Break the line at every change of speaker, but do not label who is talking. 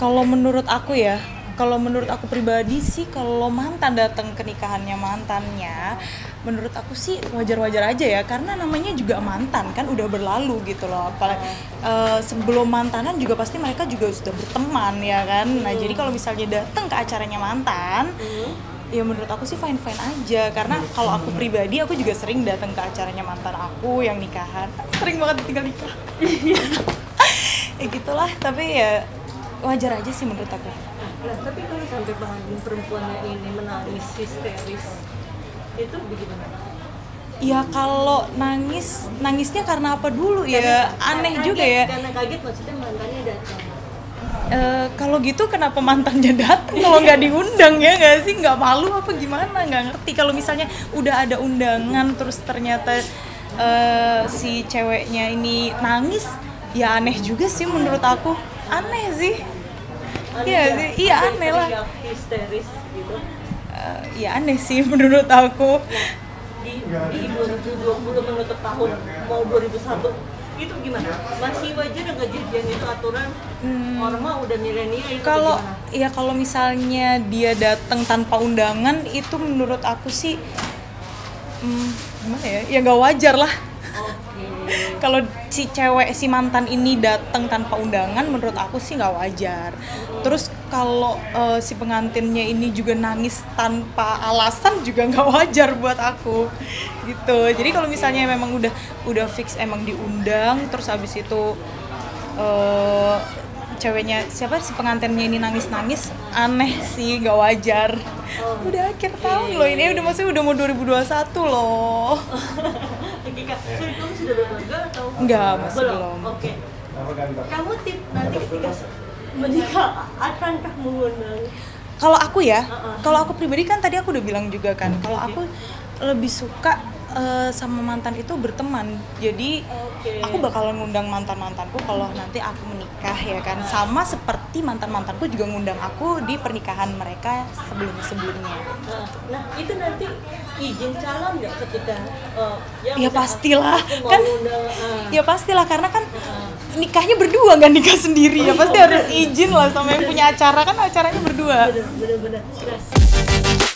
Kalau menurut aku ya, kalau menurut aku pribadi sih kalau mantan datang ke nikahannya mantannya, menurut aku sih wajar-wajar aja ya karena namanya juga mantan kan udah berlalu gitu loh. Apalagi eh, sebelum mantanan juga pasti mereka juga sudah berteman ya kan. Nah, jadi kalau misalnya datang ke acaranya mantan, ya menurut aku sih fine fine aja. Karena kalau aku pribadi aku juga sering datang ke acaranya mantan aku yang nikahan. Sering banget tinggal nikah. Ya gitulah tapi ya wajar aja sih menurut aku.
Nah, tapi kalau sampai bahagia perempuannya ini menangis histeris, itu bagaimana?
ya kalau nangis nangisnya karena apa dulu ya? Aneh
Kaget,
juga ya.
Karena kaget maksudnya mantannya datang.
Eh, kalau gitu kenapa mantannya datang? Kalau nggak diundang ya nggak sih? Nggak malu apa gimana? Nggak ngerti. Kalau misalnya udah ada undangan terus ternyata eh, si ceweknya ini nangis ya aneh juga sih menurut aku aneh sih Iya
ya?
sih, iya aneh lah.
histeris gitu.
Ya aneh sih menurut aku
Di, di 2020 menutup tahun mau 2001 itu gimana? Masih wajar nggak kejadian itu aturan? Orang mah udah milenial itu
Hmm. kalau ya kalau misalnya dia datang tanpa undangan itu menurut aku sih hmm, gimana ya ya nggak wajar lah. kalau si cewek si mantan ini datang tanpa undangan menurut aku sih nggak wajar. Terus kalau eh, si pengantinnya ini juga nangis tanpa alasan juga nggak wajar buat aku gitu. Jadi kalau misalnya memang udah udah fix emang diundang terus habis itu eh, ceweknya siapa si pengantinnya ini nangis nangis aneh sih nggak wajar udah akhir tahun loh ini udah masih udah mau 2021 loh
sorry kamu sudah berkeluarga atau?
Enggak, masih belum.
Oke. Kamu tip nanti ketika menikah akankah mengundang?
kalau aku ya kalau aku pribadi kan tadi aku udah bilang juga kan kalau aku lebih suka eh, sama mantan itu berteman. Jadi
Oke.
aku bakalan ngundang mantan mantanku kalau nanti aku menikah ya kan? Sama seperti mantan mantanku juga ngundang aku di pernikahan mereka sebelum sebelumnya
Nah, nah, itu nanti izin calon nggak ketika uh,
ya
misalkan
pastilah kan?
undang, ah,
ya pastilah karena kan
ah.
nikahnya berdua nggak nikah sendiri. Ya pasti harus izin lah sama yang punya acara kan acaranya berdua.
Bener bener bener.